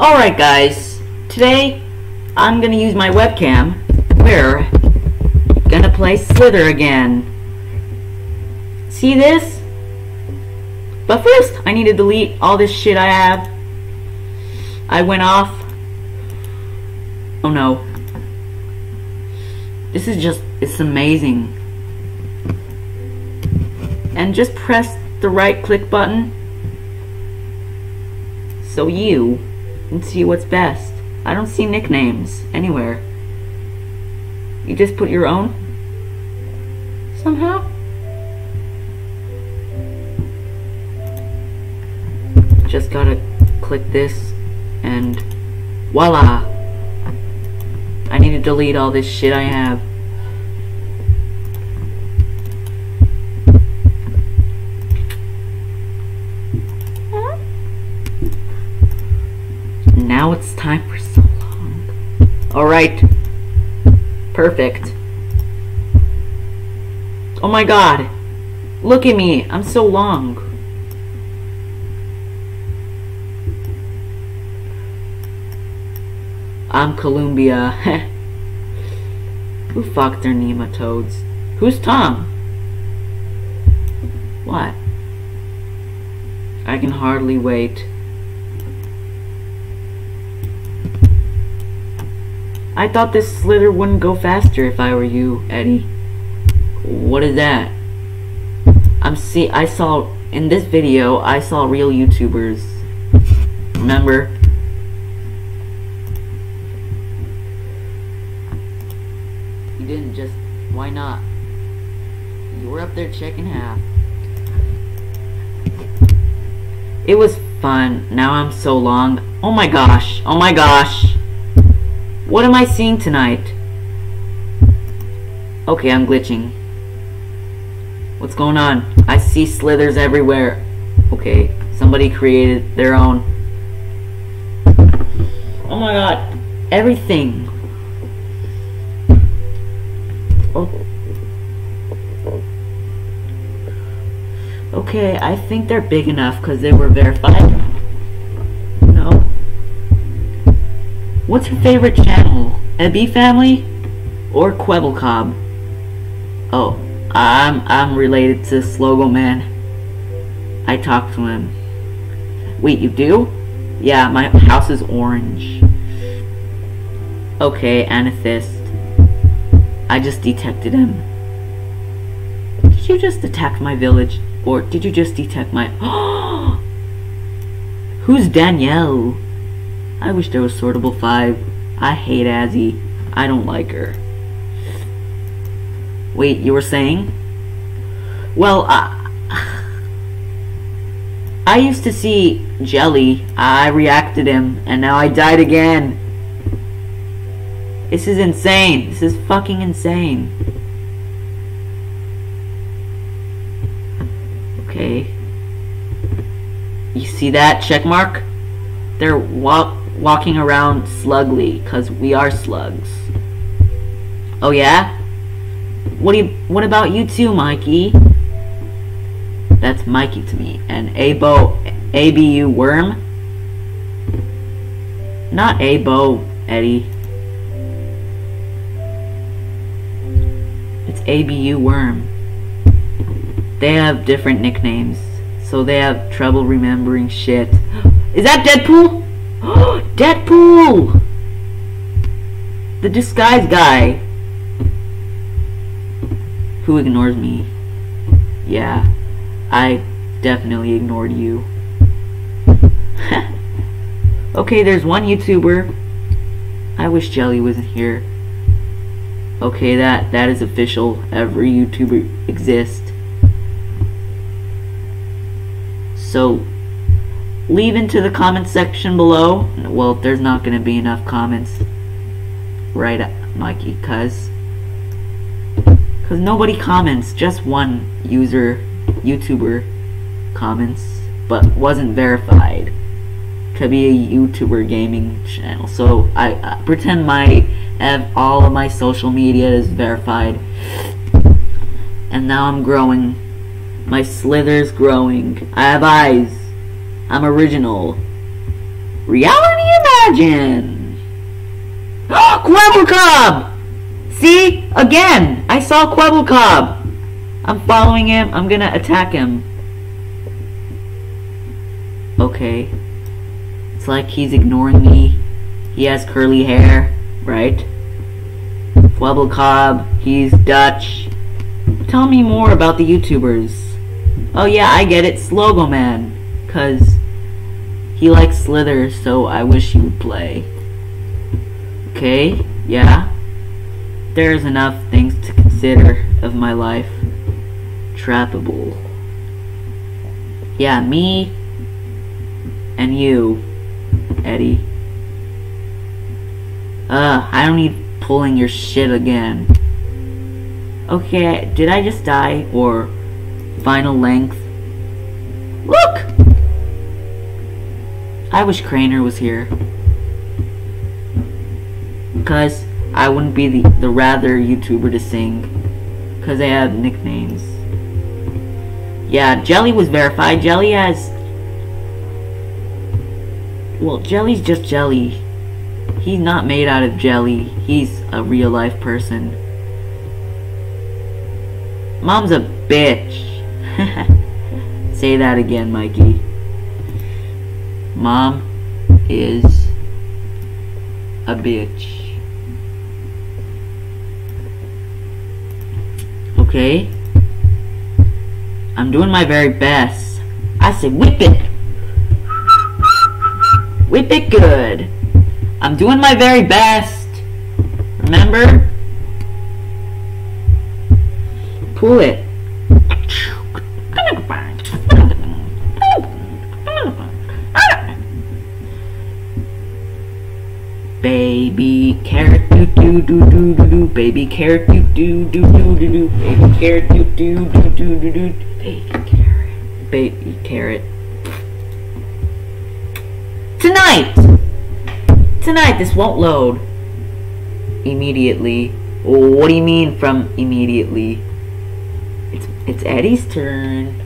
Alright guys, today I'm gonna use my webcam. We're gonna play Slither again. See this? But first, I need to delete all this shit I have. I went off. Oh no. This is just, it's amazing. And just press the right click button so you can see what's best. I don't see nicknames anywhere. You just put your own somehow? Just gotta click this and voila! I need to delete all this shit I have. Now it's time for so long. Alright. Perfect. Oh my god. Look at me. I'm so long. I'm Columbia. Who fucked their nematodes? Who's Tom? What? I can hardly wait. I thought this slither wouldn't go faster if I were you, Eddie. What is that? I'm see I saw in this video I saw real YouTubers. Remember? You didn't just why not? You were up there checking half. It was fun. Now I'm so long. Oh my gosh. Oh my gosh. What am I seeing tonight? Okay, I'm glitching. What's going on? I see slithers everywhere. Okay, somebody created their own. Oh my god. Everything. Oh. Okay, I think they're big enough because they were verified. What's your favorite channel? Ebby Family? Or Kwebbelkop? Oh, I'm I'm related to Slogoman. I talked to him. Wait, you do? Yeah, my house is orange. Okay, Amethyst. I just detected him. Did you just attack my village? Or did you just detect my... Who's Danielle? I wish there was Sortable 5. I hate Azzy. I don't like her. Wait, you were saying? Well, I... I used to see Jelly. I reacted him, and now I died again. This is insane. This is fucking insane. Okay. You see that check mark? They're walk walking around slugly because we are slugs. Oh yeah? What do you what about you too, Mikey? That's Mikey to me. And Abo ABU worm? Not Abo, Eddie. It's ABU worm. They have different nicknames, so they have trouble remembering shit. Is that Deadpool? Deadpool! The disguise guy. Who ignores me? Yeah, I definitely ignored you. okay, there's one YouTuber. I wish Jelly wasn't here. Okay, that that is official. Every YouTuber exists. So, leave into the comment section below. Well, there's not going to be enough comments. Right, Mikey, cuz. Cuz nobody comments. Just one user, YouTuber comments, but wasn't verified to be a YouTuber gaming channel. So, I, I pretend my, have all of my social media is verified. And now I'm growing my slither's growing. I have eyes. I'm original. Reality imagine! Ah, Kwebbelkop! See? Again! I saw Kwebbelkop! I'm following him. I'm gonna attack him. Okay. It's like he's ignoring me. He has curly hair, right? Kwebbelkop, he's Dutch. Tell me more about the YouTubers. Oh yeah, I get it, Slogo Man. Cause he likes Slither, so I wish he would play. Okay, yeah. There's enough things to consider of my life. Trappable. Yeah, me and you, Eddie. Uh, I don't need pulling your shit again. Okay, did I just die? Or final length? I wish Crainer was here. Because I wouldn't be the, the rather YouTuber to sing. Because they have nicknames. Yeah, Jelly was verified. Jelly has... Well, Jelly's just Jelly. He's not made out of jelly. He's a real life person. Mom's a bitch. Say that again, Mikey. Mom is a bitch. Okay? I'm doing my very best. I say whip it. Whip it good. I'm doing my very best. Remember? Pull it. Baby carrot do do do do do do baby carrot do do do do do do baby carrot do do do do do do baby carrot tonight tonight this won't load immediately what do you mean from immediately it's it's Eddie's turn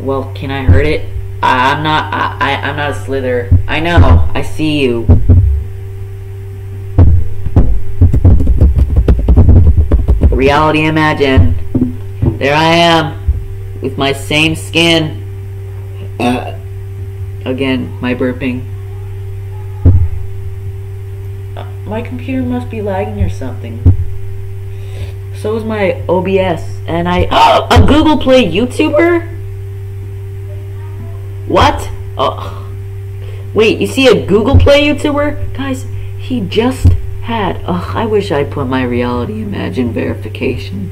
well can I hurt it I'm not. I, I. I'm not a slither. I know. I see you. Reality imagine. There I am, with my same skin. Uh, again, my burping. My computer must be lagging or something. So is my OBS, and I. a Google Play YouTuber. What? Oh. Wait, you see a Google Play YouTuber? Guys, he just had. Ugh, I wish I put my Reality Imagine verification.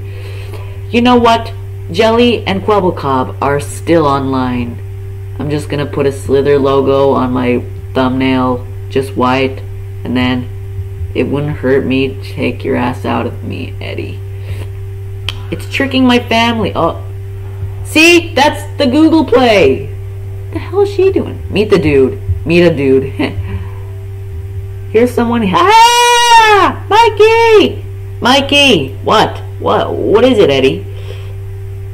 You know what? Jelly and Kwebbelkop are still online. I'm just gonna put a Slither logo on my thumbnail, just white, and then it wouldn't hurt me to take your ass out of me, Eddie. It's tricking my family. Oh, see? That's the Google Play the hell is she doing? Meet the dude. Meet a dude. Here's someone. Ah! Mikey! Mikey! What? What? What is it, Eddie?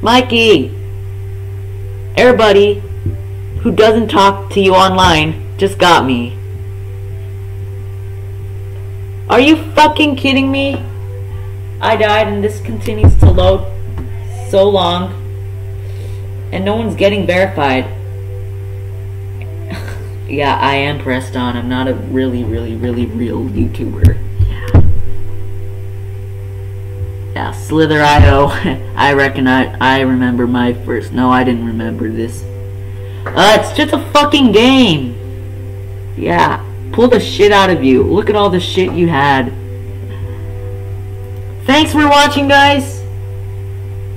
Mikey! Everybody who doesn't talk to you online just got me. Are you fucking kidding me? I died and this continues to load so long and no one's getting verified. Yeah, I am pressed on. I'm not a really, really, really real YouTuber. Yeah. Yeah, Slither.io. I reckon I, I remember my first... No, I didn't remember this. Uh, it's just a fucking game. Yeah, pull the shit out of you. Look at all the shit you had. Thanks for watching, guys.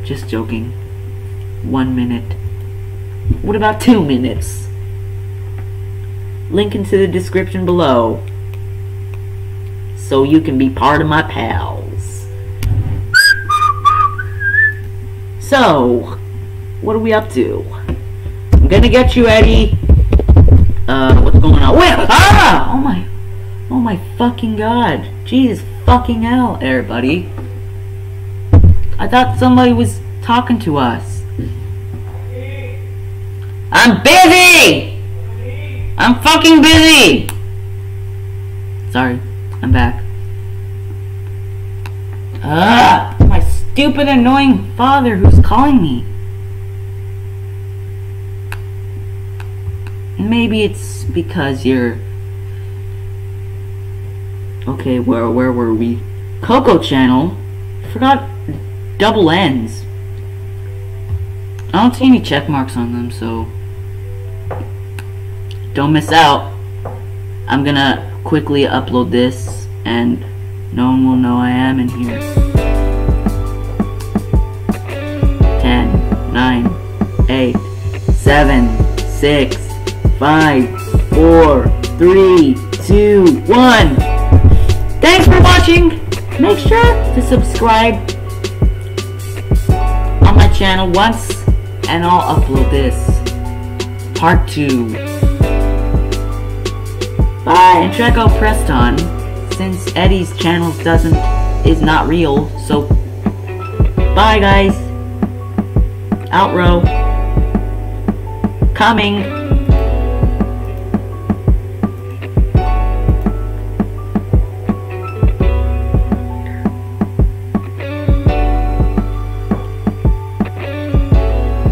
Just joking. One minute. What about two minutes? Link into the description below so you can be part of my pals. So, what are we up to? I'm gonna get you, Eddie. Uh, what's going on? Wait! Ah! Oh my, oh my fucking god. Jesus fucking hell, everybody. I thought somebody was talking to us. I'm busy! I'm fucking busy! Sorry, I'm back. Ah, my stupid annoying father who's calling me. Maybe it's because you're... Okay, where where were we? Coco Channel? Forgot double N's. I don't see any check marks on them, so don't miss out. I'm gonna quickly upload this and no one will know I am in here. 10, 9, 8, 7, 6, 5, 4, 3, 2, 1. Thanks for watching! Make sure to subscribe on my channel once and I'll upload this. Part 2. And check out Preston, since Eddie's channel doesn't, is not real, so, bye guys. Outro. Coming.